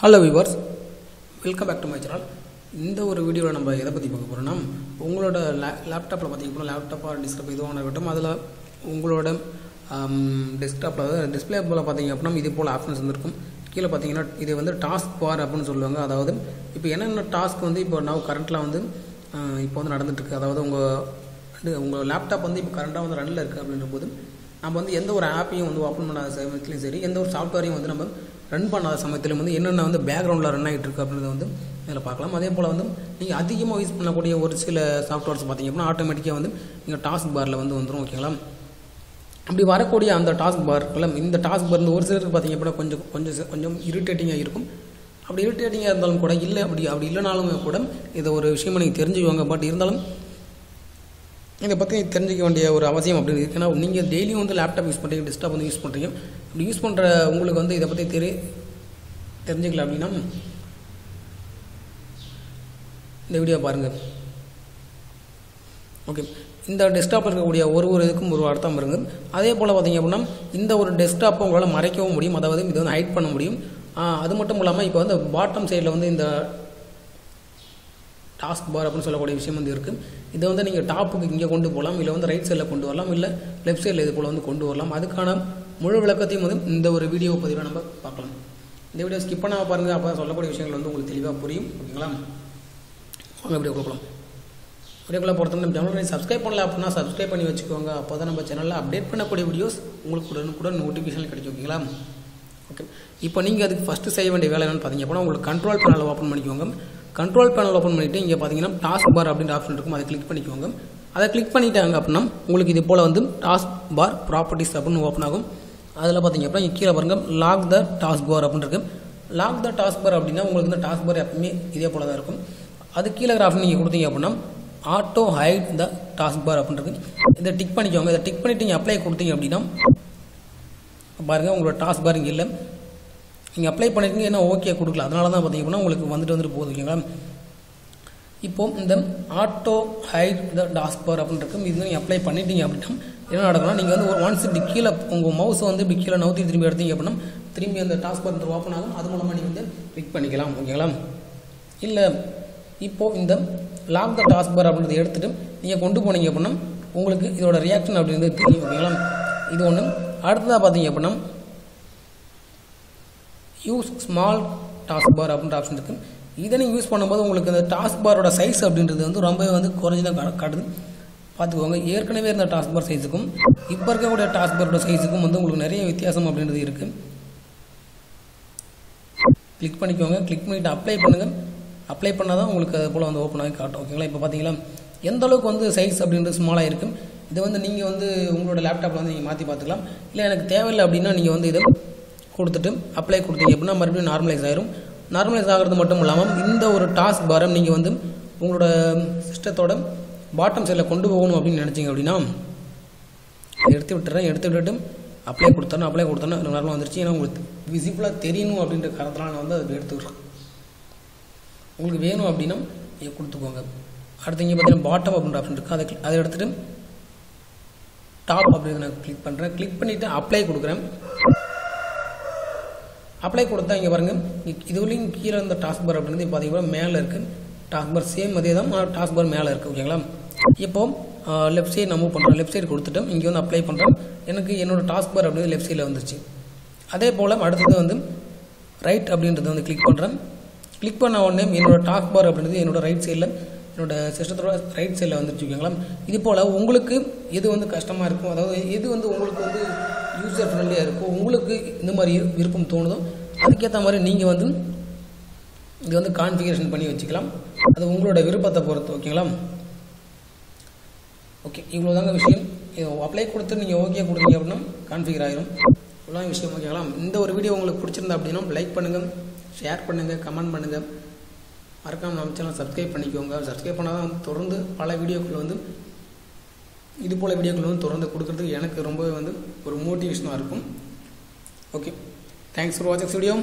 Hello viewers welcome back to my channel இந்த ஒரு வீடியோவில் நம்ம எதை பற்றி பார்க்க போகிறோம்னா உங்களோட லே லேப்டாப்பில் பார்த்தீங்கன்னா லேப்டாப்பாக டிஸ்கப் எதுவும் இருக்கட்டும் அதில் உங்களோட டெஸ்க்டாப்பில் அதாவது டிஸ்பிளே போல் பார்த்தீங்க அப்படின்னா இது போல் ஆப்ஷன்ஸ் வந்துருக்கும். கீழே பார்த்தீங்கன்னா இது வந்து டாஸ்க் பார் அப்படின்னு சொல்லுவாங்க. அதாவது இப்போ என்னென்ன டாஸ்க் வந்து இப்போ நான் கரண்ட்டில் வந்து இப்போ வந்து நடந்துட்டுருக்கு. அதாவது உங்கள் உங்கள் லேப்டாப் வந்து இப்போ கரண்ட்டாக வந்து ரன்னில் இருக்குது அப்படின்ற போது நம்ம வந்து எந்த ஒரு ஆப்பையும் வந்து ஓப்பன் பண்ணாத சமயத்துலையும் சரி எந்த ஒரு சாஃப்ட்வேரையும் வந்து நம்ம ரன் பண்ணாத சமயத்திலும் வந்து என்னென்ன வந்து பேக்ரவுண்டில் ரன் ஆகிட்டு இருக்கு அப்படின்றத வந்து இதில் பார்க்கலாம். அதே போல் வந்து நீங்கள் அதிகமாக யூஸ் பண்ணக்கூடிய ஒரு சில சாஃப்ட்வேர்ஸ் பார்த்திங்க அப்படின்னா ஆட்டோமேட்டிக்காக வந்து நீங்கள் டாஸ்க் பாரில் வந்து வந்துடும் ஓகேங்களா அப்படி வரக்கூடிய அந்த டாஸ்க் பார்க்கலாம் இந்த டாஸ்க் பார் ஒரு சிலருக்கு பார்த்திங்க அப்படின்னா கொஞ்சம் கொஞ்சம் கொஞ்சம் இரிட்டேட்டிங்காக இருக்கும். அப்படி இரிட்டேட்டிங்காக இருந்தாலும் கூட இல்லை அப்படி அப்படி இல்லைனாலுமே கூட இதை ஒரு விஷயமா நீங்கள் தெரிஞ்சுக்குவாங்க பட் இருந்தாலும் இதை பற்றி தெரிஞ்சிக்க வேண்டிய ஒரு அவசியம் அப்படின்னு இருக்கு. ஏன்னா நீங்கள் டெய்லியும் வந்து லேப்டாப் யூஸ் பண்ணுறீங்க டெஸ்க்டாப் வந்து யூஸ் பண்ணுறீங்க அப்படி யூஸ் பண்ணுற உங்களுக்கு வந்து இதை பற்றி தெரி தெரிஞ்சுக்கல அப்படின்னா இந்த வீடியோ பாருங்கள் ஓகே இந்த டெஸ்க்டாப்பில் இருக்கக்கூடிய ஒரு ஒரு இதுக்கும் ஒரு அர்த்தம் இருக்குது அதே போல் பார்த்தீங்க அப்படின்னா இந்த ஒரு டெஸ்க்டாப்பை உங்களால் மறைக்கவும் முடியும். அதாவது இது வந்து ஹைட் பண்ண முடியும். அது மட்டும் இல்லாமல் இப்போ வந்து பாட்டம் சைடில் வந்து இந்த டாஸ்க் பார் அப்படின்னு சொல்லக்கூடிய விஷயம் வந்து இருக்குது இதை வந்து நீங்கள் டாப்புக்கு இங்கே கொண்டு போகலாம் இல்லை வந்து ரைட் சைடில் கொண்டு வரலாம் இல்லை லெஃப்ட் சைடில் இது போல் வந்து கொண்டு வரலாம். அதுக்கான முழு விளக்கத்தையும் வந்து இந்த ஒரு வீடியோ பதிவில் நம்ம பார்க்கலாம். இந்த வீடியோ ஸ்கிப் பண்ணாமல் பாருங்கள் அப்போ தான் சொல்லக்கூடிய விஷயங்கள் வந்து உங்களுக்கு தெளிவாக புரியும். ஓகேங்களா? வாங்க வீடியோ கொடுக்கலாம் வீடியோக்குள்ளே பொறுத்தவரை சேனல் சேனலை சப்ஸ்கிரைப் பண்ணல அப்படின்னா சப்ஸ்கிரைப் பண்ணி வச்சுக்கோங்க. அப்போ தான் நம்ம சேனலில் அப்டேட் பண்ணக்கூடிய வீடியோஸ் உங்களுக்கு உடனுக்குடன் நோட்டிஃபிகேஷன் கிடைக்கும். ஓகேங்களா? ஓகே. இப்போ நீங்கள் அதுக்கு ஃபஸ்ட்டு செய்ய வேண்டிய வேலை என்னென்னு பார்த்தீங்க அப்படின்னா உங்களுக்கு கண்ட்ரோல் பேனல் ஓப்பன் பண்ணிக்கோங்க. கண்ட்ரோல் பேனல் ஓப்பன் பண்ணிவிட்டு இங்கே பார்த்தீங்கன்னா டாஸ்க் பார் அப்படின்ற ஆப்ஷன் இருக்கும். அதை கிளிக் பண்ணிக்கோங்க. அதை கிளிக் பண்ணிட்டாங்க அப்படின்னா உங்களுக்கு இது போல் வந்து டாஸ்க் பார் ப்ராப்பர்ட்டிஸ் அப்படின்னு ஓப்பன் ஆகும். அதில் பார்த்தீங்க அப்படின்னா கீழே பாருங்க லாக் த டாஸ்க் பார் அப்படின்னு இருக்கு. லாக் த டாஸ்க் பார் அப்படின்னா உங்களுக்கு இந்த டாஸ்க் பார் எப்பவுமே இதே போல தான் இருக்கும். அது கீழே ஆப்ஷன் நீங்கள் கொடுத்தீங்க அப்படின்னா auto hide the task bar அப்படின்னு இதை டிக் பண்ணிக்கோங்க. இதை டிக் பண்ணிட்டு நீங்கள் அப்ளை கொடுத்தீங்க அப்படின்னா பாருங்க உங்களோட டாஸ்க் பார் இங்கே இல்லை. நீங்கள் அப்ளை பண்ணிருக்கீங்க என்ன ஓகே கொடுக்கல. அதனால தான் பார்த்தீங்க அப்படின்னா உங்களுக்கு வந்துட்டு வந்துட்டு போகுது ஓகேங்களா இப்போ இந்த ஆட்டோ ஹைட் த டாஸ்பர் பார் அப்படின்னு இருக்கும். இது நீங்கள் அப்ளை பண்ணிட்டீங்க அப்படின்னா என்ன நடக்கும்னா நீங்கள் வந்து ஒரு ஒன்ஸ் இப்படி கீழே உங்கள் மவுஸை வந்து இப்படி கீழே நவுத்தி திரும்பி எடுத்தீங்க அப்படின்னா திரும்பி அந்த டாஸ்க் ஓப்பன் ஆகும் அது மூலமாக நீங்கள் வந்து பிக் பண்ணிக்கலாம் ஓகேங்களா இல்லை இப்போது இந்த லாக் த டாஸ்க் அப்படின்றத எடுத்துகிட்டு நீங்கள் கொண்டு போனீங்க அப்படின்னா உங்களுக்கு இதோட ரியாக்ஷன் அப்படின்றது தெரியும் ஓகேங்களா இது ஒன்று அடுத்ததாக பார்த்தீங்க அப்படின்னா யூஸ் ஸ்மால் டாஸ்க் பார் அப்படின்ற ஆப்ஷன் இருக்குது இதை நீங்கள் யூஸ் பண்ணும்போது உங்களுக்கு இந்த டாஸ்க் பாரோட சைஸ் அப்படின்றது வந்து ரொம்பவே வந்து குறைஞ்சி தான் கா- காட்டுது. பார்த்துக்கோங்க. ஏற்கனவே இருந்த டாஸ்க் பார் சைஸுக்கும் இப்போ இருக்கக்கூடிய டாஸ்க் பாரோட சைஸுக்கும் வந்து உங்களுக்கு நிறைய வித்தியாசம் அப்படின்றது இருக்குது கிளிக் பண்ணிக்கோங்க. கிளிக் பண்ணிவிட்டு அப்ளை பண்ணுங்கள் அப்ளை பண்ணால் தான் உங்களுக்கு அது போல் வந்து ஓப்பன் ஆகி காட்டும். ஓகேங்களா இப்போ பார்த்தீங்களா? எந்த அளவுக்கு வந்து சைஸ் அப்படின்றது ஸ்மாலாக இருக்கும் இதை வந்து நீங்கள் வந்து உங்களோட லேப்டாப்பில் வந்து நீங்கள் மாற்றி பார்த்துக்கலாம். இல்லை எனக்கு தேவையில்லை அப்படின்னா நீங்கள் வந்து இதை கொடுத்துட்டு அப்ளை கொடுத்தீங்க அப்படின்னா மறுபடியும் நார்மலைஸ் ஆயிரும். நார்மலைஸ் ஆகிறது மட்டும் இல்லாமல் இந்த ஒரு டாஸ்க் பாரம் நீங்கள் வந்து உங்களோட சிஸ்டத்தோட பாட்டம் சைடில் கொண்டு போகணும் அப்படின்னு நினச்சிங்க அப்படின்னா எடுத்து விட்டுறேன் எடுத்து விட்டுட்டு அப்ளை கொடுத்தேன் அப்ளை கொடுத்தேன்னா நார்மலாக வந்துருச்சு. ஏன்னா உங்களுக்கு விசிபிளாக தெரியணும் அப்படின்ற காரணத்தினால நான் வந்து அதை எடுத்து விட்றேன் உங்களுக்கு வேணும் அப்படின்னா நீங்கள் கொடுத்துக்கோங்க. அடுத்து இங்கே பார்த்தீங்கன்னா பாட்டம் அப்படின்ற ஆப்ஷன் இருக்குது அதை அதை எடுத்துகிட்டு டாப் அப்படின்னு நான் கிளிக் பண்ணுறேன் கிளிக் பண்ணிவிட்டு அப்ளை கொடுக்குறேன். அப்ளை கொடுத்தா இங்கே பாருங்கள் இ- இதுவரையும் கீழே இருந்த டாஸ்க் பார் அப்படின்றது பார்த்தீங்கன்னா மேலே இருக்குது டாஸ்க் பார் சேம் அதே தான் டாஸ்க் பார் மேலே இருக்குது ஓகேங்களா இப்போ லெஃப்ட் சைடு நான் மூவ் பண்ணுறேன் லெஃப்ட் சைடு கொடுத்துட்டோம். இங்கே வந்து அப்ளை பண்ணுறோம் எனக்கு என்னோட டாஸ்க் பார் அப்படின்றது லெஃப்ட் சைடில் வந்துருச்சு. அதே போல் அடுத்தது வந்து ரைட் அப்படின்றத வந்து கிளிக் பண்ணுறேன் கிளிக் பண்ண உடனே என்னோட டாஸ்க் பார் அப்படின்றது என்னோட ரைட் சைடில் என்னோட சிஸ்டத்தோட ரைட் சைடில் வந்துருச்சு ஓகேங்களா இது போல் உங்களுக்கு எது வந்து கஷ்டமாக இருக்கும் அதாவது எது வந்து உங்களுக்கு வந்து யூசர் ஃப்ரெண்ட்லியாக இருக்கும் உங்களுக்கு இந்த மாதிரி விருப்பம் தோணுதோ அதுக்கேற்ற மாதிரி நீங்கள் வந்து இது வந்து கான்ஃபிகரேஷன் பண்ணி வச்சுக்கலாம். அது உங்களோட விருப்பத்தை பொறுத்து ஓகேங்களா ஓகே இவ்வளோ தாங்க விஷயம். அப்ளை கொடுத்து நீங்கள் ஓகே கொடுத்தீங்க அப்படின்னா கான்ஃபிகர் ஆயிரும். இவ்வளோ விஷயம் ஓகேங்களா இந்த ஒரு வீடியோ உங்களுக்கு பிடிச்சிருந்தா அப்படின்னா லைக் பண்ணுங்கள் ஷேர் பண்ணுங்கள் கமெண்ட் பண்ணுங்கள் மறக்காமல் நம்ம சேனல் சப்ஸ்கிரைப் பண்ணிக்கோங்க. சப்ஸ்கிரைப் பண்ணால் தான் தொடர்ந்து பல வீடியோக்கள் வந்து இது போல் வீடியோக்கள் வந்து தொடர்ந்து கொடுக்கறதுக்கு எனக்கு ரொம்பவே வந்து ஒரு மோட்டிவேஷனாக இருக்கும். ஓகே தேங்க்ஸ் ஃபார் வாட்சிங் வீடியோ